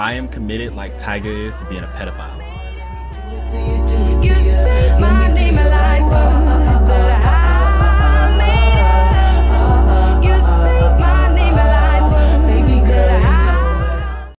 I am committed like Tiger, is to being a pedophile.